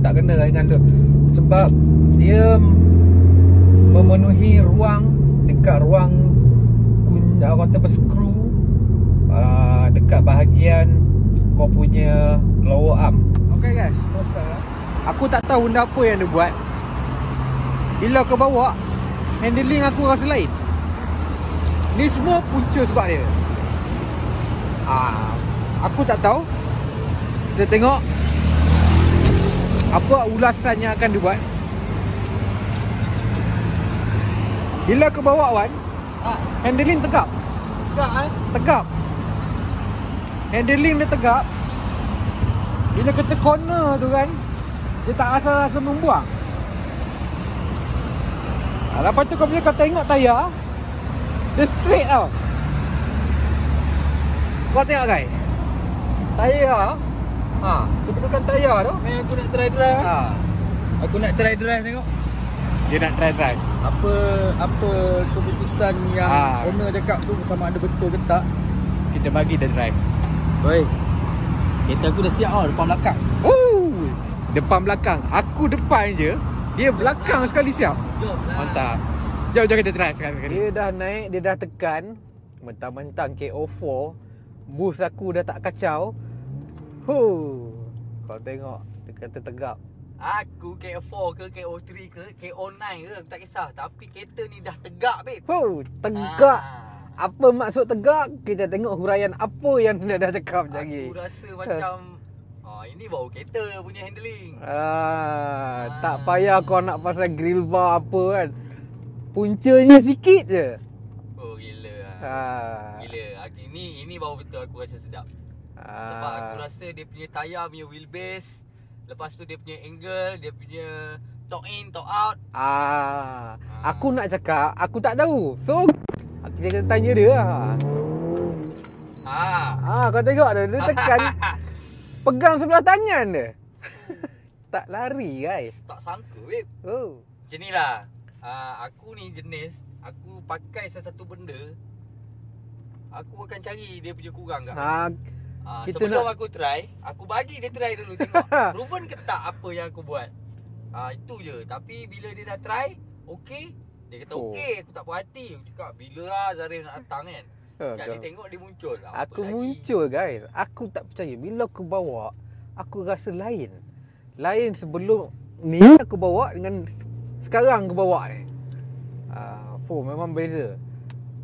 Tak kena dengan tu. Sebab dia Memenuhi ruang Dekat ruang kun, apa skru uh, Dekat bahagian Kau punya lower arm. Okay guys. So sekarang Aku tak tahu benda apa yang dia buat. Bila kau bawa Handling aku rasa lain. Ni semua punca sebab dia. Ah, Aku tak tahu. Kita tengok Apa ulasan yang akan dibuat? Bila kau bawa Wan? Ah, Handling tegap tak eh? Tegap Handling dia tegap Bila kita corner tu kan Dia tak rasa-rasa membuang. Ha, Lepas tu kau bila kau tengok tayar. Dia straight tau. Kau tengok guys. Tayar ha, Kedudukan tayar tu Main aku nak try drive eh? ha, Aku nak try drive tengok Dia nak try drive Apa apa keputusan yang Ah. owner cakap tu sama ada betul ke tak Kita bagi dia drive Oi Kereta aku dah siap tau depan belakang Ooh, Depan belakang Aku depan je Dia belakang sekali siap Jom lah Mantap. Jom jom kita try sekali. Dia dah naik, dia dah tekan. Mentang-mentang KO4 boost aku dah tak kacau. Huh. Kau tengok dia kata tegap. Aku KO4 ke KO3 ke KO9 ke tak kisah Tapi kereta ni dah tegak babe Huh, tegak. Ah. Apa maksud tegak? Kita tengok huraian apa yang dia dah cakap lagi. Aku rasa macam Oh ini baru kereta punya handling Ah, tak payah kau nak pasal grill bar apa kan. Puncanya sikit je. Oh gila Ah. Gila Aku- Ini ini baru betul aku rasa sedap Sebab aku Ah. rasa dia punya tayar punya wheelbase Lepas tu dia punya angle Dia punya Talk in, talk out Ah, aku nak cakap, aku tak tahu. So, aku kena tanya dia lah. Ah, Ah, kau tengok dia, dia tekan pegang sebelah tangan dia. tak lari, guys. Tak sangka babe Oh. Macam ni lah uh, Aku ni jenis Aku pakai sesuatu benda Aku akan cari dia punya kurang kat Ah, uh, kita Sebelum nak- aku try Aku bagi dia try dulu Tengok Proven ke tak apa yang aku buat uh, Itu je Tapi bila dia dah try Okay Dia kata Oh. okay Aku tak puas hati Aku cakap bila lah Zarif nak datang kan oh, Jadi tengok dia muncul Apa aku lagi? muncul, guys. Aku tak percaya bila aku bawa, aku rasa lain. Lain sebelum ni aku bawa dengan sekarang aku bawa ni. Ah, oh, memang beza.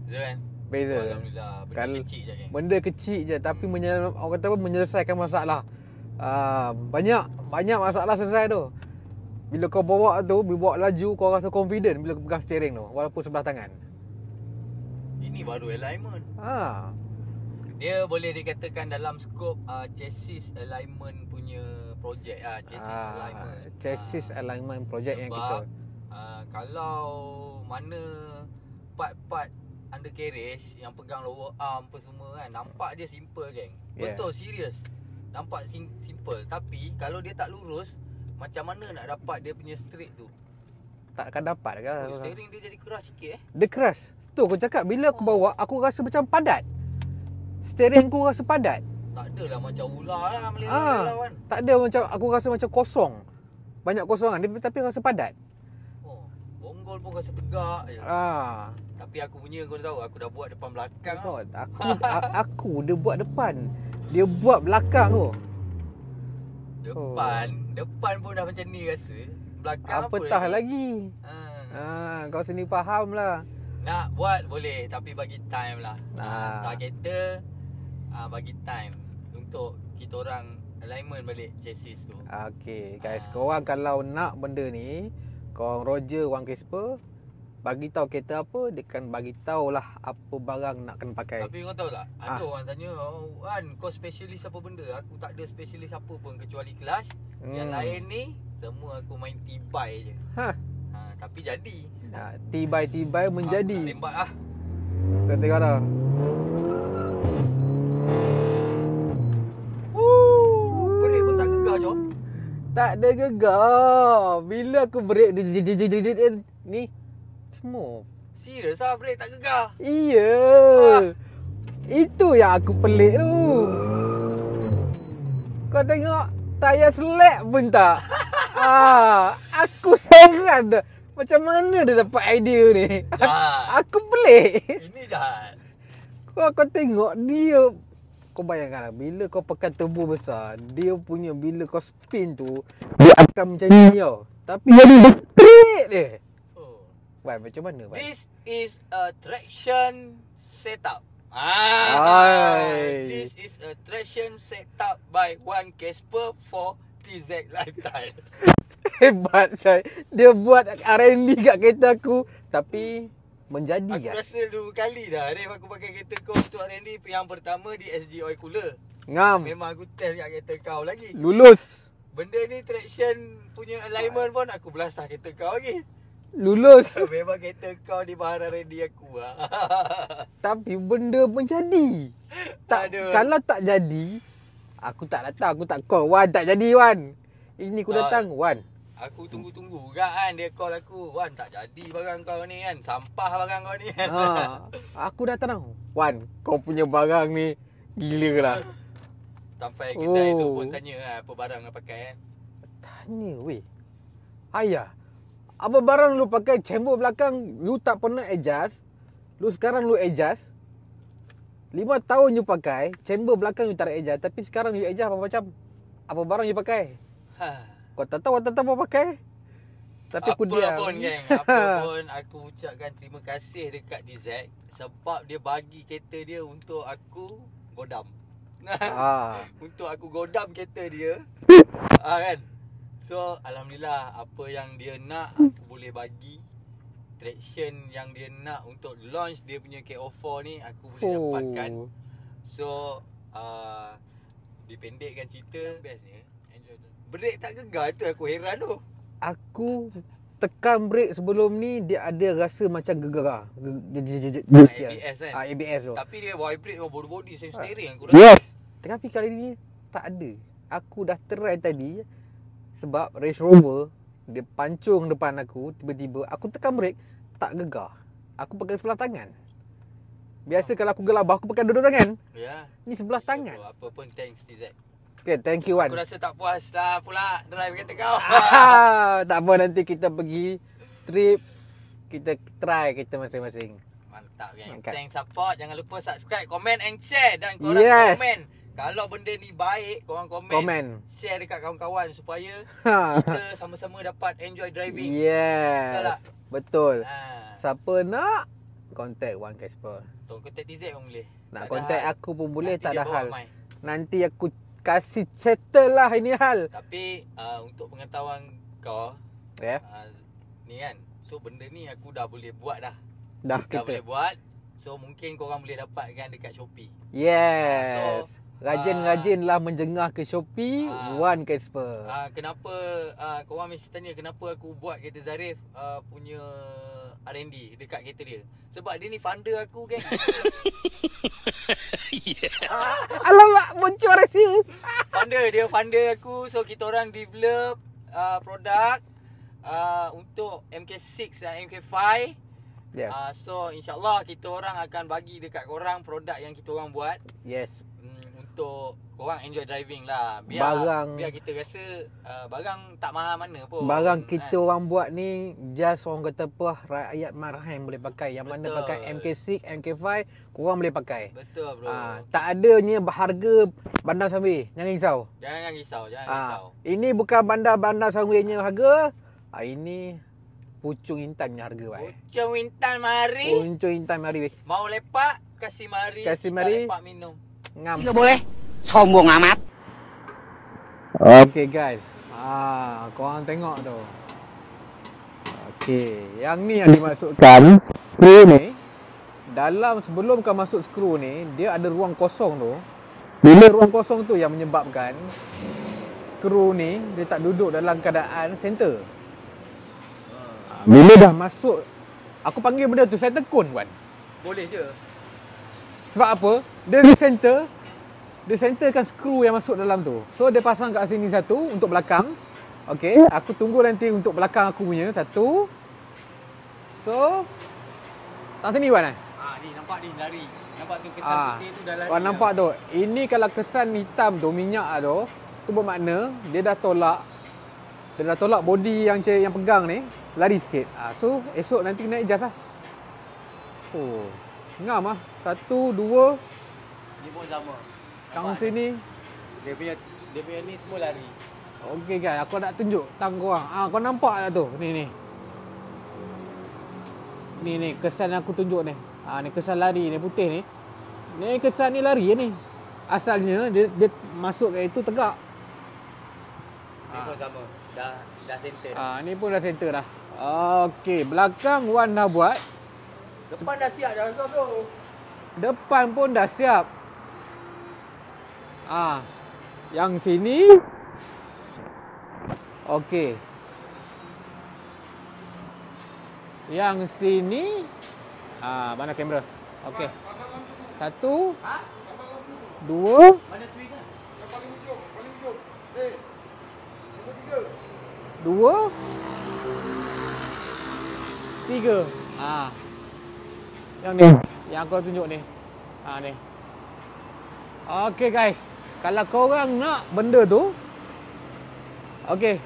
Betul kan Beza. Alhamdulillah Benda Kal- kecil je Benda kecil je tapi menyel, orang kata apa menyelesaikan masalah. Uh, banyak banyak masalah selesai tu. Bila kau bawa tu, bila bawa laju kau rasa confident bila kau pegang steering tu walaupun sebelah tangan. Ini baru alignment Ha. Dia boleh dikatakan dalam skop uh, chassis alignment punya projek ah chassis Ah, alignment. chassis Ah, alignment project yang kita. ah, kalau mana part-part undercarriage yang pegang lower arm apa semua kan nampak dia simple geng. Yeah. Betul serius. Nampak sim- simple tapi kalau dia tak lurus macam mana nak dapat dia punya straight tu? Takkan dapat ke? Oh, steering dia jadi keras sikit eh. Dia keras. Tu aku cakap bila aku bawa aku rasa macam padat. Steering aku rasa padat. Tak adalah macam ular lah melera Ah. ah. kan. Tak ada macam aku rasa macam kosong. Banyak kosongan dia tapi rasa padat. Oh, bonggol pun rasa tegak je. Ah. Tapi aku punya kau tahu aku dah buat depan belakang. Tengok, aku a- aku dia buat depan. Dia buat belakang tu. Depan, depan pun dah macam ni rasa. Belakang apa, Apatah lagi. Ha. Ah, kau sini faham lah. Nak buat boleh tapi bagi time lah. Ha. Ah. Kereta ah bagi time untuk kita orang alignment balik chassis tu. Okey, guys, Ah. korang kalau nak benda ni, korang Roger Wang Casper bagi tahu kereta apa, dia kan bagi tahulah apa barang nak kena pakai. Tapi kau tahu tak? Ada Ah. orang tanya, oh, "Wan, kau specialist apa benda?" Aku tak ada specialist apa pun kecuali clutch. Yang lain ni semua aku main T-bike je. Hmm. Ha. Ha, tapi jadi. Ha, tibai-tibai Aku menjadi. tembak ah. Kita tengok dah. Break pun tak gegar jom. Tak ada gegar. Bila aku break ni smooth. Serius lah brake tak gegar. Iya. Itu yang aku pelik tu. Kau tengok tayar selek pun tak. ah, aku heran dah. Macam mana dia dapat idea ni? Jahat. aku pelik. Ini jahat. Kau kau tengok dia kau bayangkan lah, bila kau pakai turbo besar, dia punya bila kau spin tu, dia akan macam ni tau. Tapi jadi dekret dia. Wan, macam mana Wan? This is a traction setup. Ah, this is a traction setup by One Casper for TZ Lifestyle. Hebat saya. Dia buat R&D kat kereta aku tapi menjadi Aku kan. rasa dua kali dah Ref aku pakai kereta kau untuk R&D Yang pertama di SG Oil Cooler Ngam. Memang aku test kat kereta kau lagi Lulus. Benda ni traction punya alignment pun aku belasah kereta kau lagi Lulus. Memang kereta kau di bahan R&D aku lah tapi benda menjadi. Tak Aduh. kalau tak jadi aku tak datang, aku tak call. Wan tak jadi Wan. Ini aku datang Wan. Aku tunggu-tunggu juga kan dia call aku Wan tak jadi barang kau ni kan Sampah barang kau ni kan ha, aku datang tau. Wan, kau punya barang ni gila lah. Sampai kedai tu Oh. pun tanya lah apa barang nak pakai kan Tanya weh. Ayah. Apa barang lu pakai chamber belakang lu tak pernah adjust. Lu sekarang lu adjust. Lima tahun you pakai, chamber belakang you tak adjust. Tapi sekarang you adjust apa macam? Apa barang you pakai? ha. Kau tak tahu, tak tahu apa pakai. Tapi aku apa diam. pun geng Apa pun aku ucapkan terima kasih dekat DZ Sebab dia bagi kereta dia untuk aku godam ah. Untuk aku godam kereta dia ah, kan So Alhamdulillah apa yang dia nak aku boleh bagi Traction yang dia nak untuk launch dia punya KO4 ni aku boleh Oh. dapatkan So uh, Dipendekkan cerita Bestnya. Break tak gegar tu aku heran tu Aku tekan brake sebelum ni dia ada rasa macam gegar. Je- Ah, ABS kan? Ah, ABS tu. Tapi dia vibrate oh, body-body same Ah. steering aku rasa. Yes. Tapi kali ni tak ada. Aku dah try tadi sebab Range Rover dia pancung depan aku tiba-tiba aku tekan brake tak gegar. Aku pakai sebelah tangan. Biasa kalau aku gelabah aku pakai dua tangan. Ya. Ni sebelah Ya, tangan. Apa pun thanks TZ. Okay, thank you Wan. Aku rasa tak puas lah pula drive kereta kau. Ah, tak apa nanti kita pergi trip kita try kita masing-masing. Mantap. Mantap. Thanks support. Jangan lupa subscribe, comment and share dan korang Yes. komen. Kalau benda ni baik, korang komen. Komen. Share dekat kawan-kawan supaya Ha. kita sama-sama dapat enjoy driving. Yes. Betul tak? Betul. Ha. Siapa nak contact One Casper. Tolong kontak TZ pun boleh. Nak Tak contact hal. aku pun boleh Nanti tak ada hal. mai. Nanti aku kasih settle lah ini hal. Tapi uh, untuk pengetahuan kau, Ya. Yeah. uh, ni kan. So benda ni aku dah boleh buat dah. Dah Dah boleh kita. buat. So mungkin korang boleh dapatkan dekat Shopee. Yes. So, Rajin-rajinlah menjengah ke Shopee Ah. One Casper. Uh, kenapa uh, korang mesti tanya kenapa aku buat kereta Zarif uh, punya R&D dekat kereta dia. Sebab dia ni funder aku kan. Alamak, bocor rahsia. funder dia funder aku. So kita orang develop uh, produk uh, untuk MK6 dan MK5. Yes. Uh, so insyaallah kita orang akan bagi dekat korang produk yang kita orang buat Yes. Untuk korang enjoy driving lah. Biar Barang- biar kita rasa uh, barang tak mahal mana pun. Barang kan. kita orang buat ni just orang kata apa rakyat marhain boleh pakai. Yang mana Betul. pakai MK6, MK5 korang boleh pakai. Betul bro. Ah, tak adanya harga bandar sambil. Jangan risau. Jangan risau, jangan Ah, risau. ini bukan bandar-bandar sambilnya harga. Ah, ini pucung intan punya harga wai. Pucung Wintan mari. Pucung intan mari. Mau lepak, kasih mari. Kasih mari. lepak minum. Ngam. Tidak boleh sombong amat. Okay guys. Ah, korang tengok tu. Okay, yang ni yang dimasukkan skru ni. Dalam sebelum kau masuk skru ni, dia ada ruang kosong tu. Bila ruang kosong tu yang menyebabkan skru ni dia tak duduk dalam keadaan center. Ah, Bila dah masuk Aku panggil benda tu center cone kan. Boleh je. Sebab apa? Dia di center Dia centerkan skru yang masuk dalam tu So dia pasang kat sini satu Untuk belakang Okay, aku tunggu nanti untuk belakang aku punya satu. So, tak sini Wan eh? Ah ni nampak ni lari. Nampak tu kesan Ah, putih tu dah lari. Dah. nampak tu. Ini kalau kesan hitam tu minyak tu, tu bermakna dia dah tolak dia dah tolak body yang yang pegang ni lari sikit. Ah, so esok nanti kena adjust lah. Oh. Ngam ah. Satu, dua, Ni pun sama. tang sini. Dia punya dia punya ni semua lari. Okey guys, aku nak tunjuk tang korang. Ah, kau nampak tak tu? Ni ni. Ni ni kesan aku tunjuk ni. Ah ni kesan lari ni putih ni. Ni kesan ni lari ni. Asalnya dia, dia masuk kat itu tegak. Ni Ah. pun sama. Dah dah center. Ah ni pun dah center dah. Okey, belakang Wan dah buat. Depan dah siap dah kau tu. Depan pun dah siap. Ah. Yang sini Okey. Yang sini ah mana kamera? Okey. Satu. Dua. Mana switch kan? Dua. Tiga. Ah. Yang ni. Yang aku tunjuk ni. Ah ni. Okey guys. Kalau korang nak benda tu Okey.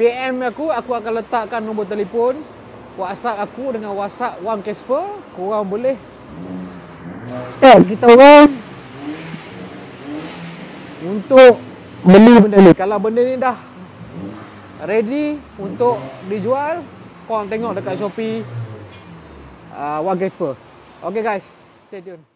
PM aku aku akan letakkan nombor telefon WhatsApp aku dengan WhatsApp Wang Casper. Korang boleh tag kita orang untuk beli benda ni. Kalau benda ni dah ready untuk dijual, korang tengok dekat Shopee uh, Wang Casper. Okay guys, stay tune.